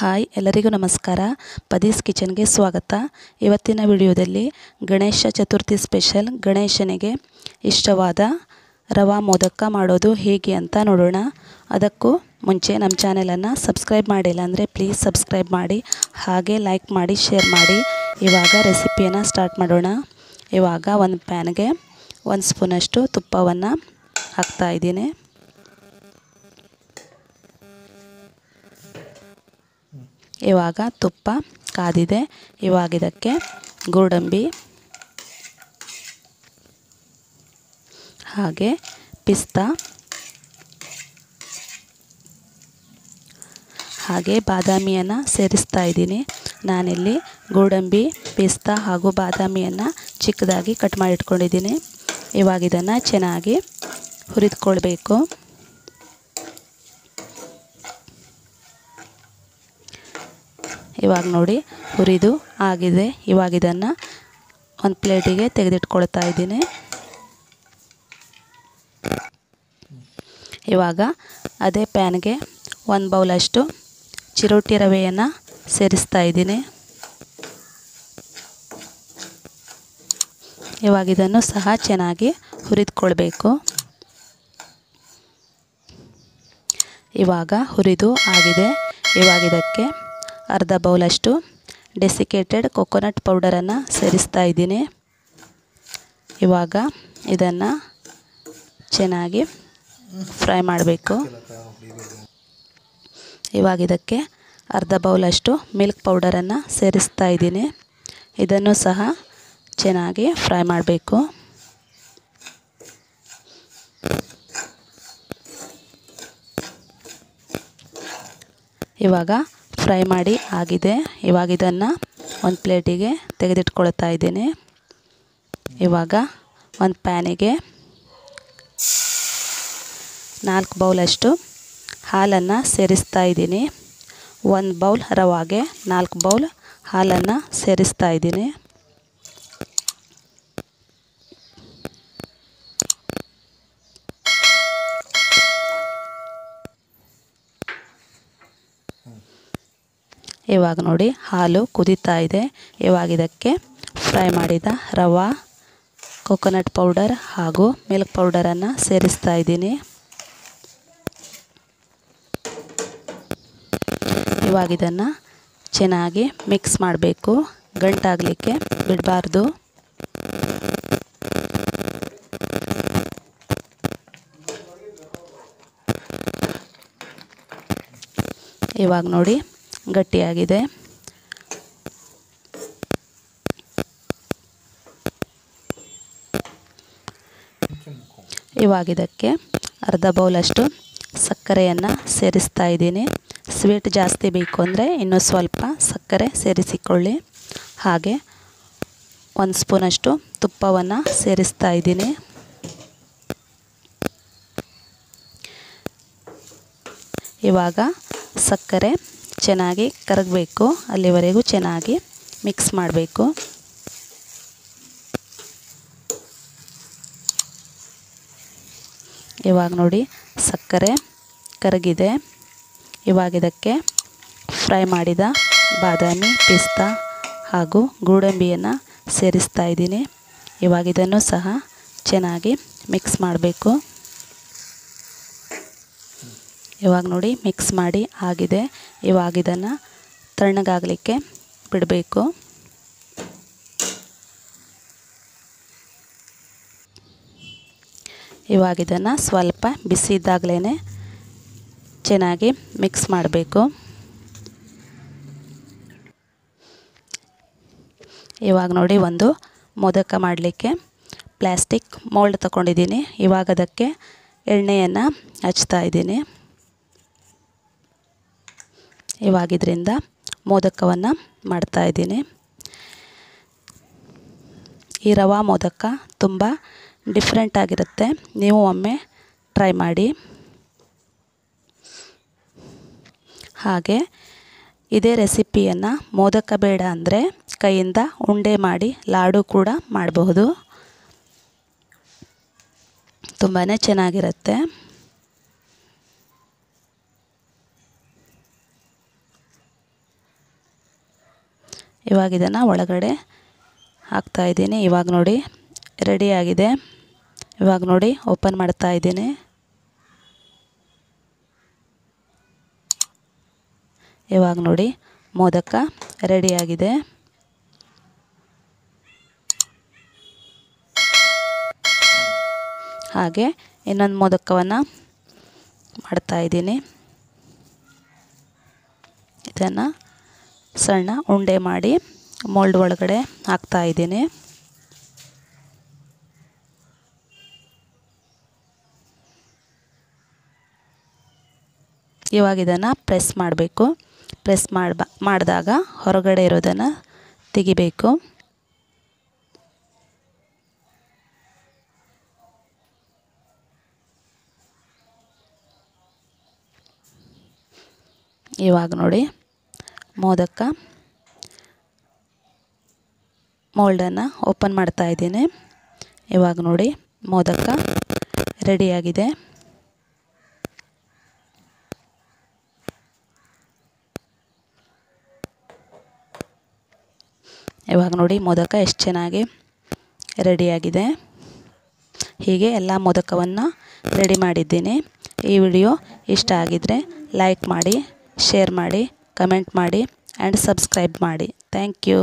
Hi, ಎಲ್ಲರಿಗೂ ನಮಸ್ಕಾರ. ಪದೀಸ್ ಕಿಚನ್ಗೆ ಸ್ವಾಗತ. ಇವತ್ತಿನ ವಿಡಿಯೋದಲ್ಲಿ ಗಣೇಶ ಚತುರ್ಥಿ ಸ್ಪೆಷಲ್ ಗಣೇಶನಿಗೆ ಇಷ್ಟವಾದ ರವಾ ಮೋದಕ ಮಾಡೋದು ಹೇಗೆ ಅಂತ ನೋಡೋಣ. ಅದಕ್ಕೂ ಮುಂಚೆ ನಮ್ಮ ಚಾನೆಲನ್ನು ಸಬ್ಸ್ಕ್ರೈಬ್ ಮಾಡಿಲ್ಲ ಅಂದರೆ ಪ್ಲೀಸ್ ಸಬ್ಸ್ಕ್ರೈಬ್ ಮಾಡಿ, ಹಾಗೆ ಲೈಕ್ ಮಾಡಿ, ಶೇರ್ ಮಾಡಿ. ಇವಾಗ ರೆಸಿಪಿಯನ್ನು ಸ್ಟಾರ್ಟ್ ಮಾಡೋಣ. ಇವಾಗ ಒಂದು ಪ್ಯಾನ್ಗೆ ಒಂದು ಸ್ಪೂನಷ್ಟು ತುಪ್ಪವನ್ನು ಹಾಕ್ತಾಯಿದ್ದೀನಿ ಇವಾಗ ತುಪ್ಪ, ಕಾದಿದೆ. ಇವಾಗ ಇದಕ್ಕೆ ಗೋಡಂಬಿ, ಹಾಗೆ ಪಿಸ್ತಾ, ಹಾಗೆ ಬಾದಾಮಿಯನ್ನು ಸೇರಿಸ್ತಾ ಇದ್ದೀನಿ. ನಾನಿಲ್ಲಿ ಗೋಡಂಬಿ, ಪಿಸ್ತಾ ಹಾಗೂ ಬಾದಾಮಿಯನ್ನು ಚಿಕ್ಕದಾಗಿ ಕಟ್ ಮಾಡಿಟ್ಕೊಂಡಿದ್ದೀನಿ. ಇವಾಗ ಇದನ್ನು ಚೆನ್ನಾಗಿ ಹುರಿದುಕೊಳ್ಬೇಕು. ಇವಾಗ ನೋಡಿ ಹುರಿದು ಆಗಿದೆ. ಇವಾಗ ಇದನ್ನು ಒಂದು ಪ್ಲೇಟಿಗೆ ತೆಗೆದಿಟ್ಕೊಳ್ತಾ ಇದ್ದೀನಿ. ಇವಾಗ ಅದೇ ಪ್ಯಾನ್ಗೆ ಒಂದು ಬೌಲಷ್ಟು ಚಿರೋಟಿ ರವೆಯನ್ನು ಸೇರಿಸ್ತಾ ಇದ್ದೀನಿ. ಇವಾಗ ಇದನ್ನು ಸಹ ಚೆನ್ನಾಗಿ ಹುರಿದುಕೊಳ್ಬೇಕು. ಇವಾಗ ಹುರಿದು ಆಗಿದೆ. ಇವಾಗ ಇದಕ್ಕೆ ಅರ್ಧ ಬೌಲಷ್ಟು ಡೆಸಿಕೇಟೆಡ್ ಕೊಕೊನಟ್ ಪೌಡರನ್ನು ಸೇರಿಸ್ತಾ ಇದ್ದೀನಿ. ಇವಾಗ ಇದನ್ನು ಚೆನ್ನಾಗಿ ಫ್ರೈ ಮಾಡಬೇಕು. ಇವಾಗ ಇದಕ್ಕೆ ಅರ್ಧ ಬೌಲಷ್ಟು ಮಿಲ್ಕ್ ಪೌಡರನ್ನು ಸೇರಿಸ್ತಾ ಇದ್ದೀನಿ. ಇದನ್ನು ಸಹ ಚೆನ್ನಾಗಿ ಫ್ರೈ ಮಾಡಬೇಕು. ಇವಾಗ ಫ್ರೈ ಮಾಡಿ ಆಗಿದೆ. ಇವಾಗ ಇದನ್ನು ಒಂದು ಪ್ಲೇಟಿಗೆ ತೆಗೆದಿಟ್ಕೊಳ್ತಾ ಇದ್ದೀನಿ. ಇವಾಗ ಒಂದು ಪ್ಯಾನಿಗೆ ನಾಲ್ಕು ಬೌಲಷ್ಟು ಹಾಲನ್ನು ಸೇರಿಸ್ತಾ ಇದ್ದೀನಿ. ಒಂದು ಬೌಲ್ ರವಾಗೆ, ನಾಲ್ಕು ಬೌಲ್ ಹಾಲನ್ನು ಸೇರಿಸ್ತಾ ಇದ್ದೀನಿ. ಇವಾಗ ನೋಡಿ ಹಾಲು ಕುದೀತಾ ಇದೆ. ಇವಾಗ ಇದಕ್ಕೆ ಫ್ರೈ ಮಾಡಿದ ರವೆ ಕೊಕೊನಟ್ ಪೌಡರ್ ಹಾಗೂ ಮಿಲ್ಕ್ ಪೌಡರನ್ನು ಸೇರಿಸ್ತಾ ಇದ್ದೀನಿ. ಇವಾಗ ಇದನ್ನು ಚೆನ್ನಾಗಿ ಮಿಕ್ಸ್ ಮಾಡಬೇಕು. ಗಂಟಾಗಲಿಕ್ಕೆ ಬಿಡಬಾರ್ದು. ಇವಾಗ ನೋಡಿ ಗಟ್ಟಿಯಾಗಿದೆ. ಇವಾಗ ಇದಕ್ಕೆ ಅರ್ಧ ಬೌಲಷ್ಟು ಸಕ್ಕರೆಯನ್ನು ಸೇರಿಸ್ತಾ ಇದ್ದೀನಿ. ಸ್ವೀಟ್ ಜಾಸ್ತಿ ಬೇಕು ಅಂದರೆ ಇನ್ನೂ ಸ್ವಲ್ಪ ಸಕ್ಕರೆ ಸೇರಿಸಿಕೊಳ್ಳಿ. ಹಾಗೆ ಒಂದು ಸ್ಪೂನಷ್ಟು ತುಪ್ಪವನ್ನು ಸೇರಿಸ್ತಾ ಇದ್ದೀನಿ. ಇವಾಗ ಸಕ್ಕರೆ ಚೆನ್ನಾಗಿ ಕರಗಬೇಕು. ಅಲ್ಲಿವರೆಗೂ ಚೆನ್ನಾಗಿ ಮಿಕ್ಸ್ ಮಾಡಬೇಕು. ಇವಾಗ ನೋಡಿ ಸಕ್ಕರೆ ಕರಗಿದೆ. ಇವಾಗ ಇದಕ್ಕೆ ಫ್ರೈ ಮಾಡಿದ ಬಾದಾಮಿ, ಪಿಸ್ತಾ ಹಾಗೂ ಗೋಡಂಬಿಯನ್ನು ಸೇರಿಸ್ತಾ ಇದ್ದೀನಿ. ಇವಾಗ ಇದನ್ನು ಸಹ ಚೆನ್ನಾಗಿ ಮಿಕ್ಸ್ ಮಾಡಬೇಕು. ಇವಾಗ ನೋಡಿ ಮಿಕ್ಸ್ ಮಾಡಿ ಆಗಿದೆ. ಇವಾಗ ಇದನ್ನು ತಣ್ಣಗಾಗಲಿಕ್ಕೆ ಬಿಡಬೇಕು. ಇವಾಗ ಇದನ್ನು ಸ್ವಲ್ಪ ಬಿಸಿ ಇದ್ದಾಗಲೇ ಚೆನ್ನಾಗಿ ಮಿಕ್ಸ್ ಮಾಡಬೇಕು. ಇವಾಗ ನೋಡಿ ಒಂದು ಮೋದಕ ಮಾಡಲಿಕ್ಕೆ ಪ್ಲ್ಯಾಸ್ಟಿಕ್ ಮೋಲ್ಡ್ ತಗೊಂಡಿದ್ದೀನಿ. ಇವಾಗ ಅದಕ್ಕೆ ಎಣ್ಣೆಯನ್ನು ಹಚ್ತಾ ಇದ್ದೀನಿ. ಇವಾಗ ಇದರಿಂದ ಮೋದಕವನ್ನು ಮಾಡ್ತಾಯಿದ್ದೀನಿ ಈ ರವಾ ಮೋದಕ ತುಂಬ ಡಿಫ್ರೆಂಟ್ ಆಗಿರುತ್ತೆ. ನೀವು ಒಮ್ಮೆ ಟ್ರೈ ಮಾಡಿ. ಹಾಗೆ ಇದೇ ರೆಸಿಪಿಯನ್ನು ಮೋದಕ ಬೇಡ ಅಂದರೆ ಕೈಯಿಂದ ಉಂಡೆ ಮಾಡಿ ಲಾಡು ಕೂಡ ಮಾಡಬಹುದು. ತುಂಬಾ ಚೆನ್ನಾಗಿರುತ್ತೆ. ಇವಾಗ ಇದನ್ನು ಒಳಗಡೆ ಹಾಕ್ತಾಯಿದ್ದೀನಿ ಇವಾಗ ನೋಡಿ ರೆಡಿ ಆಗಿದೆ. ಇವಾಗ ನೋಡಿ ಓಪನ್ ಮಾಡ್ತಾ ಇದ್ದೀನಿ. ಇವಾಗ ನೋಡಿ, ಮೋದಕ ರೆಡಿಯಾಗಿದೆ ಹಾಗೆ ಇನ್ನೊಂದು ಮೋದಕವನ್ನು ಮಾಡ್ತಾಯಿದ್ದೀನಿ ಇದನ್ನು ಸಣ್ಣ ಉಂಡೆ ಮಾಡಿ ಮೋಲ್ಡ್ ಒಳಗಡೆ ಹಾಕ್ತಾಯಿದ್ದೀನಿ ಇವಾಗ ಇದನ್ನು ಪ್ರೆಸ್ ಮಾಡಬೇಕು. ಪ್ರೆಸ್ ಮಾಡ್ಬ, ಮಾಡಿದಾಗ ಹೊರಗಡೆ ಇರೋದನ್ನು ತೆಗಿಬೇಕು. ಇವಾಗ ನೋಡಿ. ಮೋದಕ ಮೋಲ್ಡನ್ನು ಓಪನ್ ಮಾಡ್ತಾ ಇದ್ದೀನಿ. ಇವಾಗ ನೋಡಿ, ಮೋದಕ ರೆಡಿಯಾಗಿದೆ. ಇವಾಗ ನೋಡಿ, ಮೋದಕ ಎಷ್ಟು ಚೆನ್ನಾಗಿ ರೆಡಿಯಾಗಿದೆ. ಹೀಗೆ ಎಲ್ಲ ಮೋದಕವನ್ನು ರೆಡಿ ಮಾಡಿದ್ದೀನಿ. ಈ ವಿಡಿಯೋ ಇಷ್ಟ ಆಗಿದ್ದರೆ ಲೈಕ್ ಮಾಡಿ, ಶೇರ್ ಮಾಡಿ. ಕಮೆಂಟ್ ಮಾಡಿ ಆ್ಯಂಡ್ ಸಬ್ಸ್ಕ್ರೈಬ್ ಮಾಡಿ. Thank you